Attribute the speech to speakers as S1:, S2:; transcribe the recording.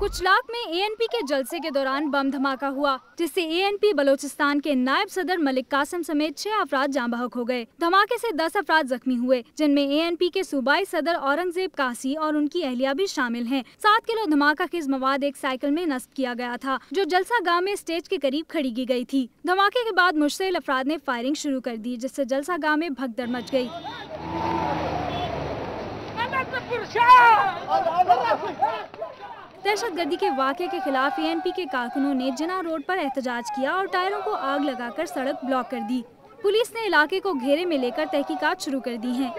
S1: कुचलाक में एएनपी के जलसे के दौरान बम धमाका हुआ, जिससे एएनपी बलोचिस्तान के नायब सदर मलिक कासिम समेत छह अफराद जाम बहक हो गए। धमाके से दस अफराद जख्मी हुए, जिनमें एएनपी के सूबाई सदर औरंगज़ेब कासी और उनकी अहलिया भी शामिल हैं। सात किलो धमाका खेज मवाद एक साइकिल में नस्ब किया गया था, जो जलसा गाँव में स्टेज के करीब खड़ी की गई थी। धमाके के बाद मुश्तिल अफराद ने फायरिंग शुरू कर दी, जिससे जलसा गाँव में भगदड़ मच गई दहशत गर्दी के वाक़े के खिलाफ एएनपी के कारकुनों ने जिना रोड पर एहतजाज किया और टायरों को आग लगाकर सड़क ब्लॉक कर दी पुलिस ने इलाके को घेरे में लेकर तहकीकात शुरू कर दी हैं।